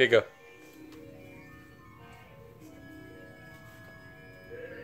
Okay, go.